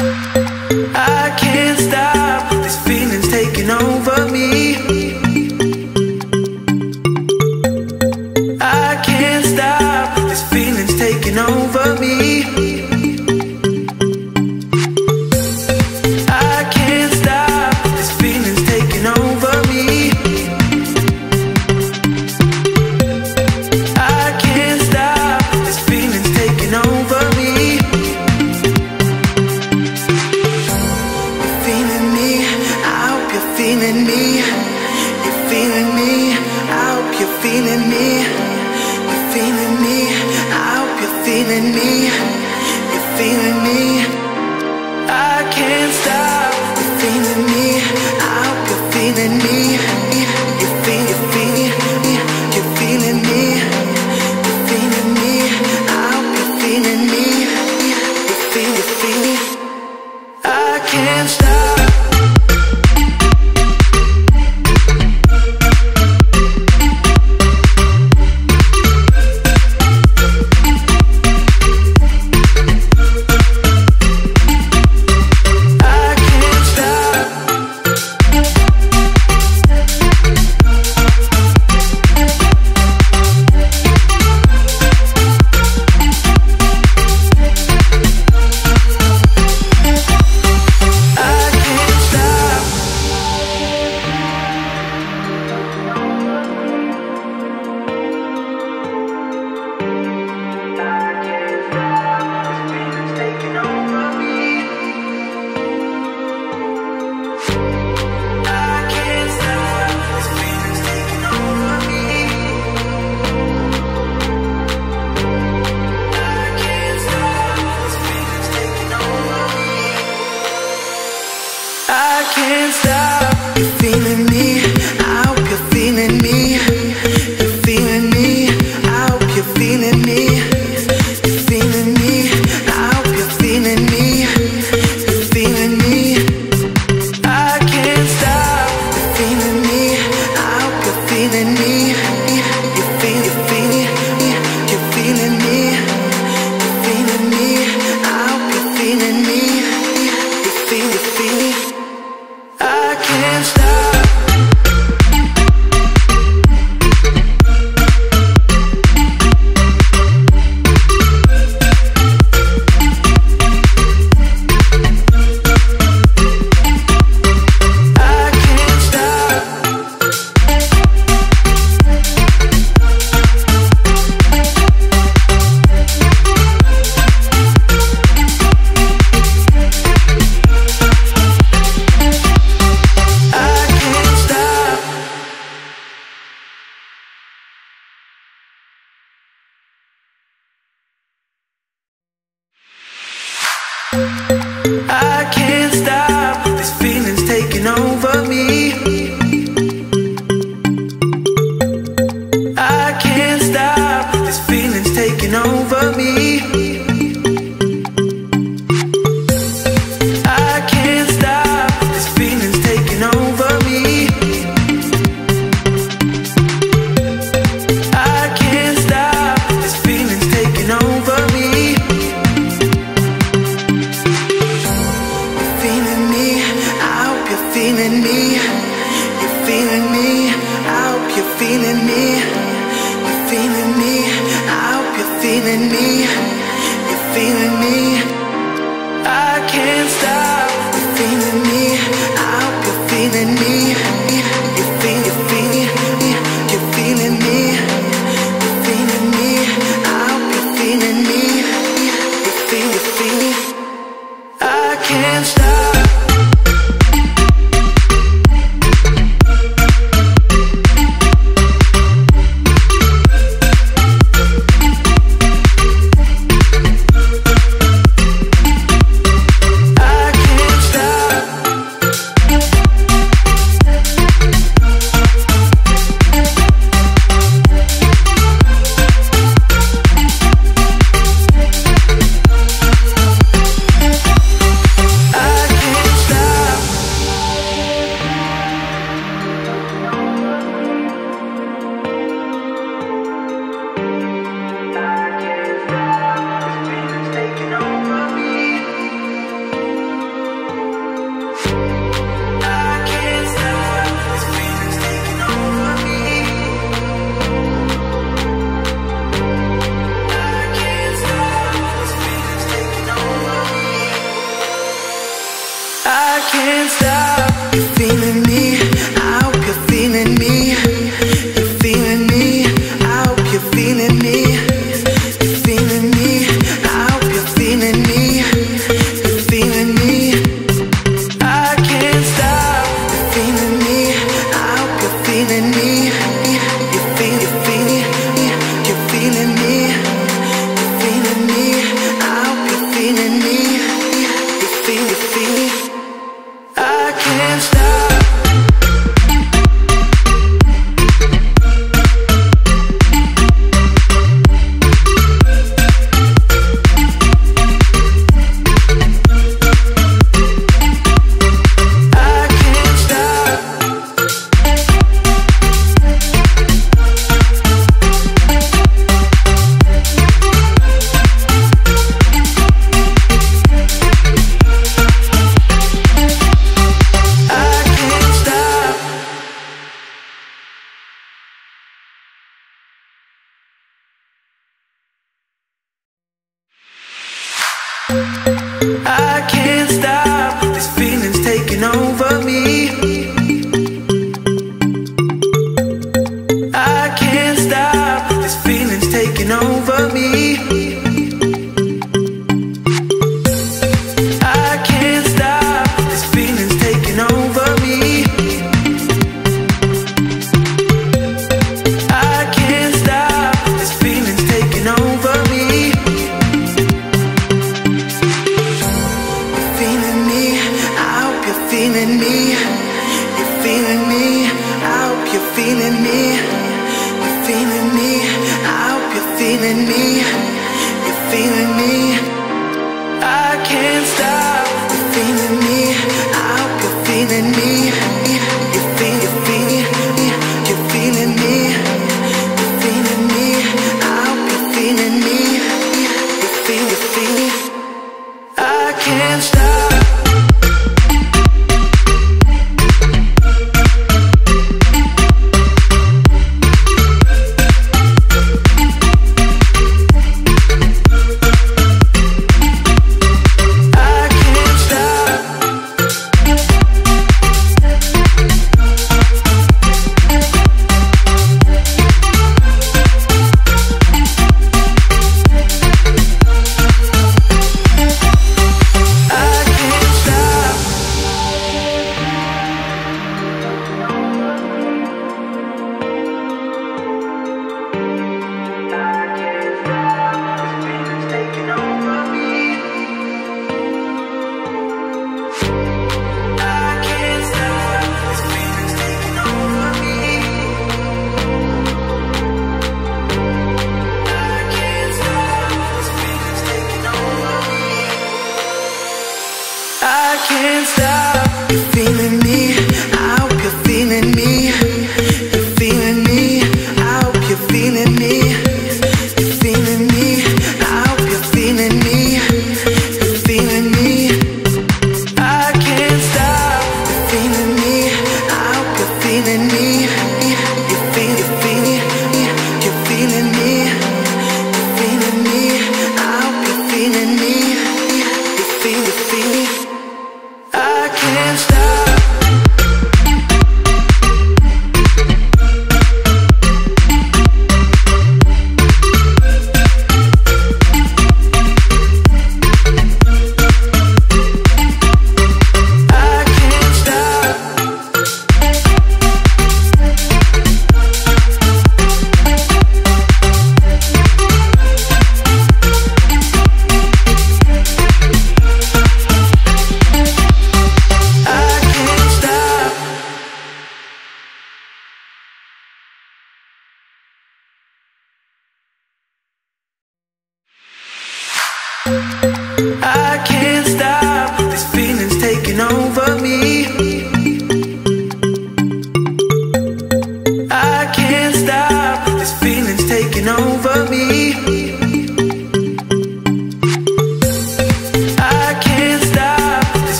I can't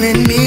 screaming me.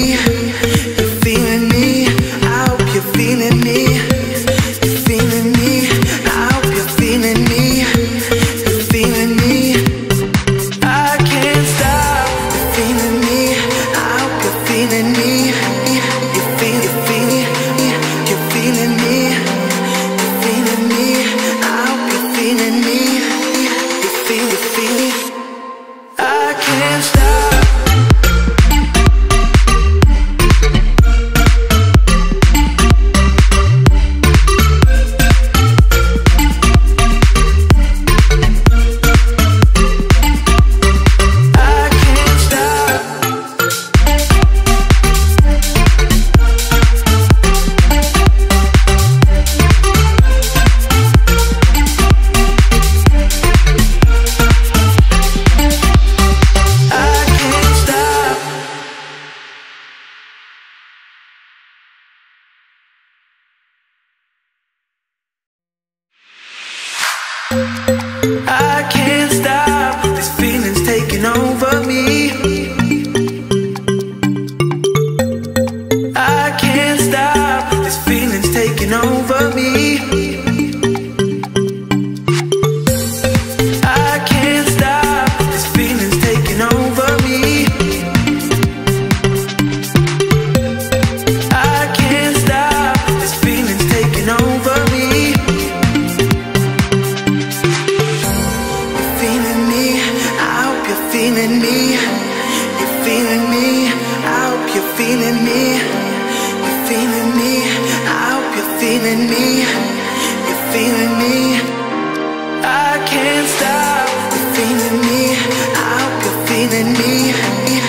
you're feeling me. I hope you're feeling me. You're feeling me. I hope you're feeling me. You're feeling me. I can't stop. You're feeling me. I hope you're feeling me.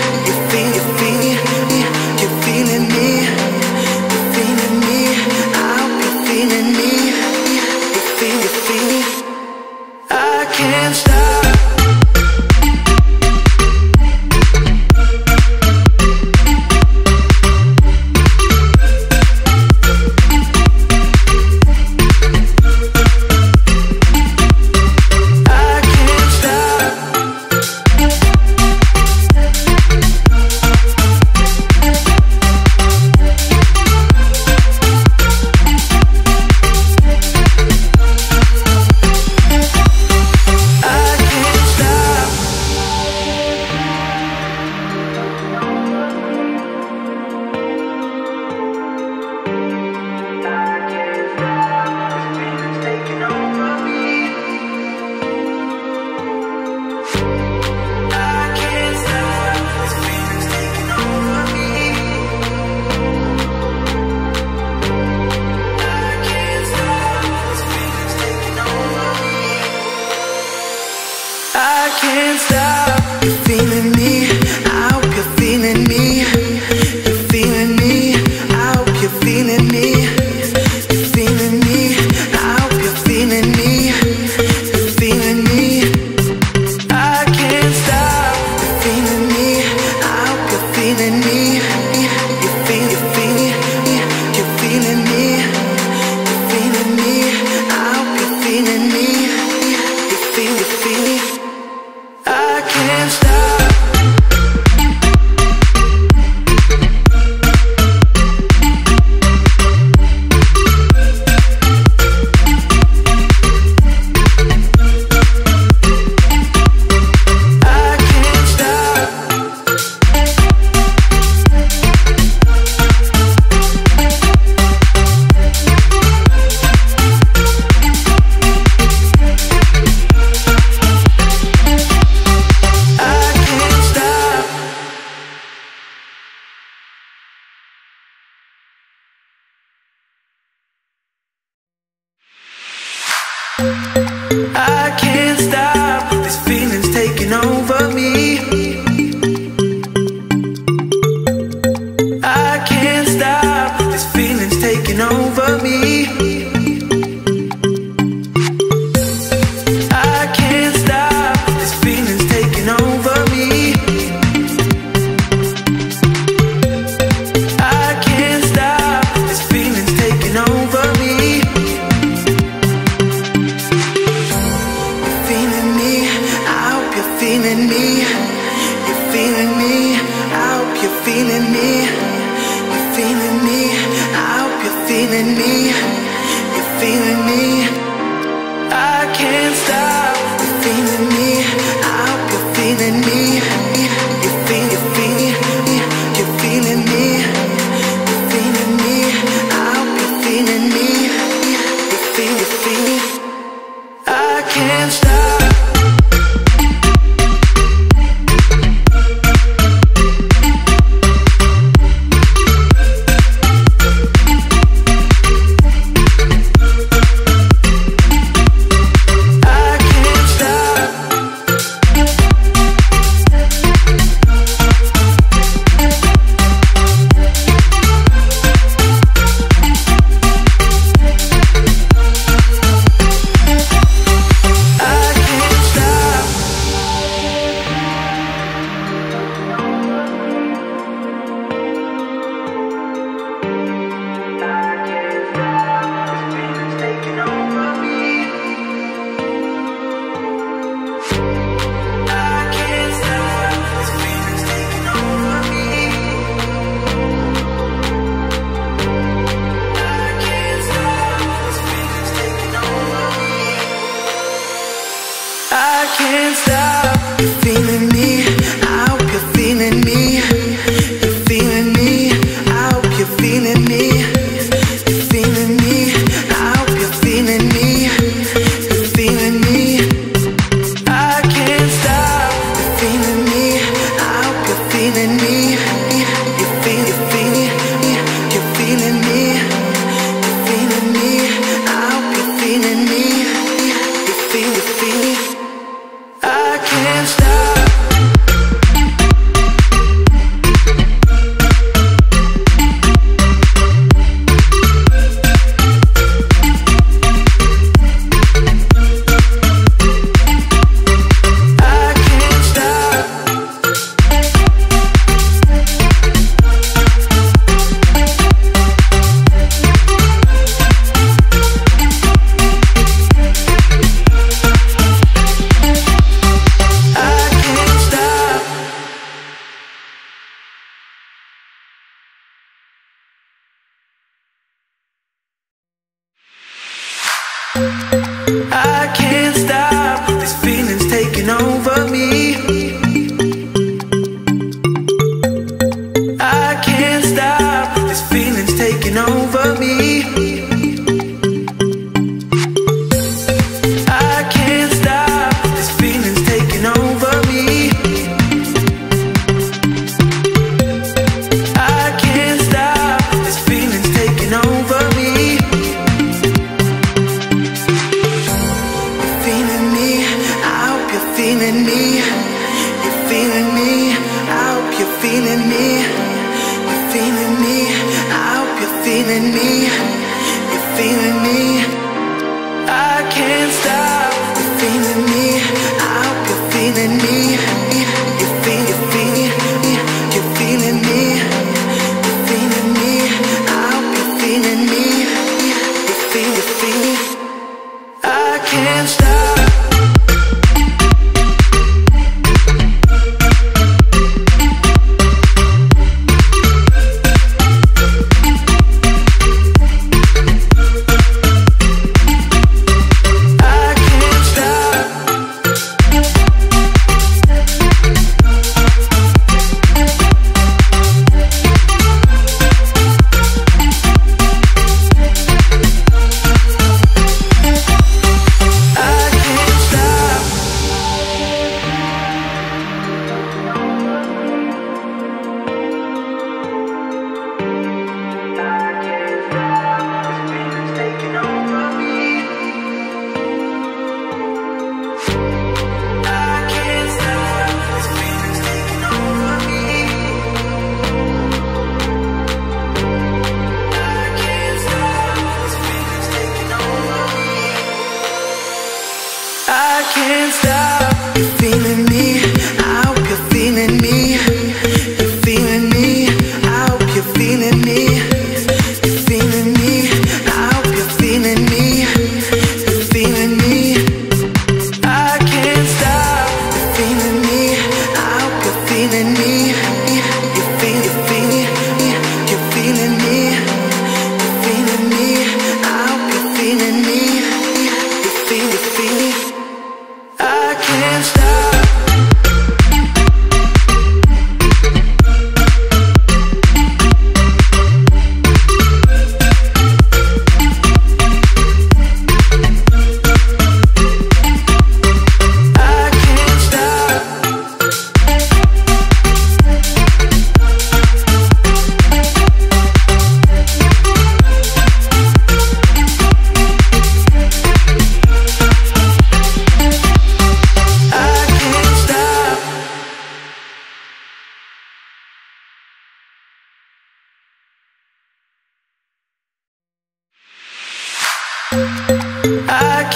I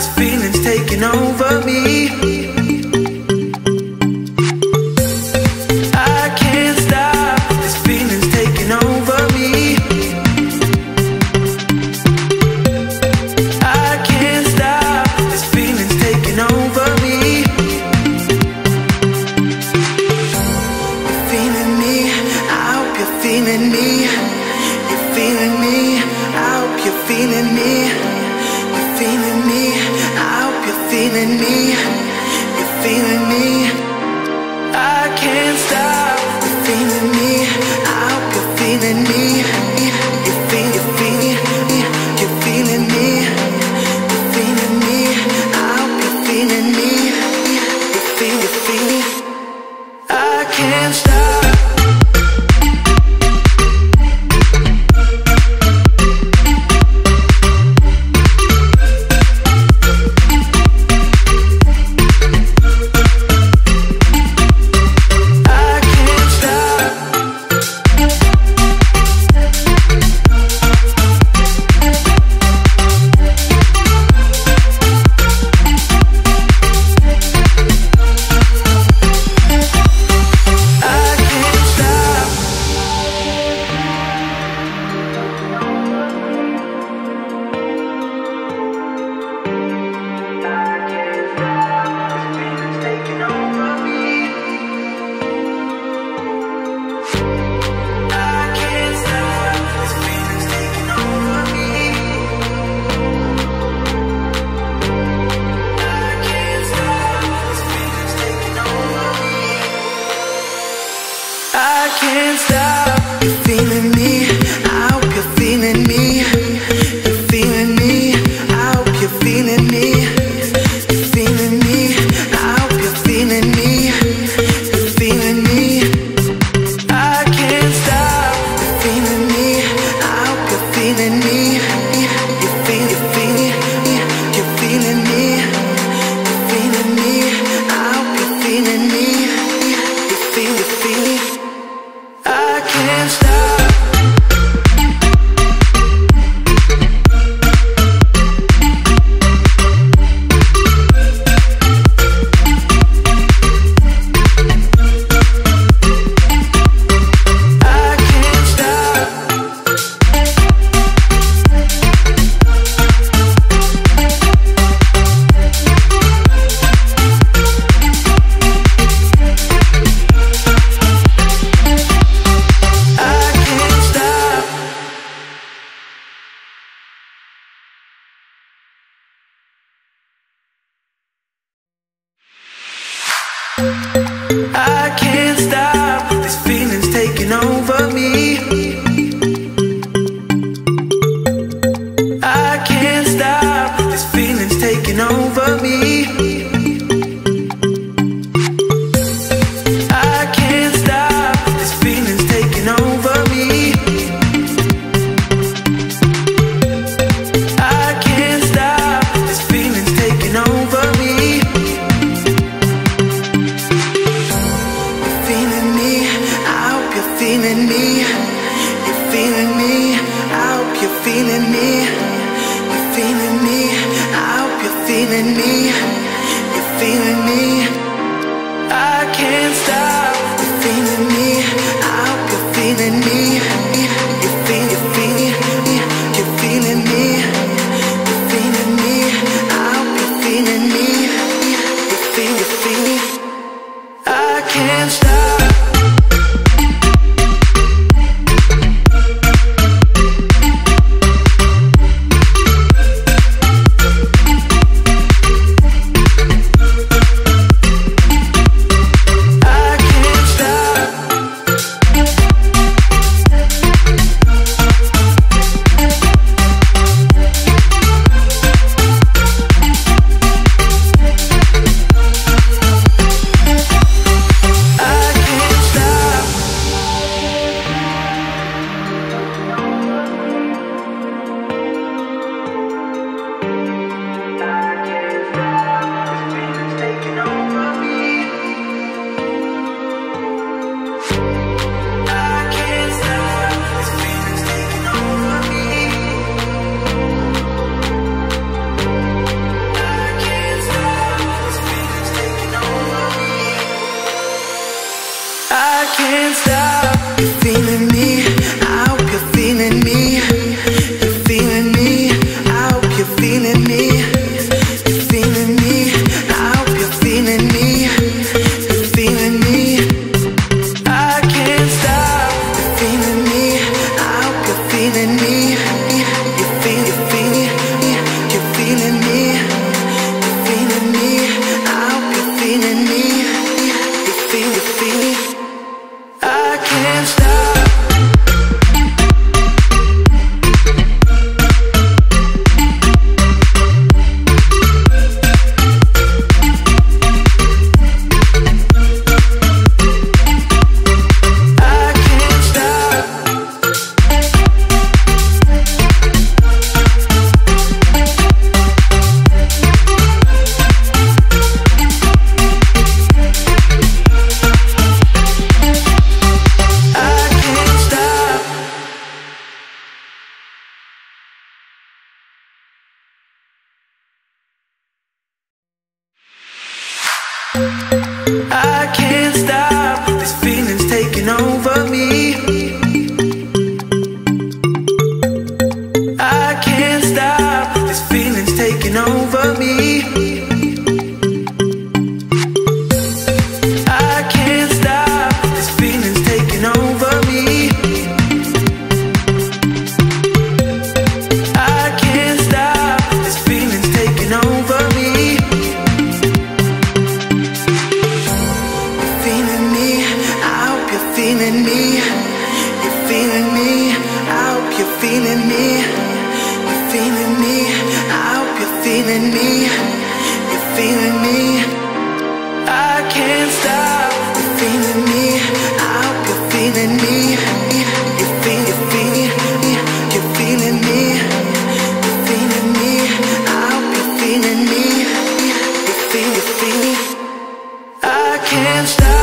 This feeling's taking over me. can't stop. feeling me, you're feeling me. I hope you're feeling me, you're feeling me. I can't stop, you're feeling me. I hope you're feeling me. I can't stop.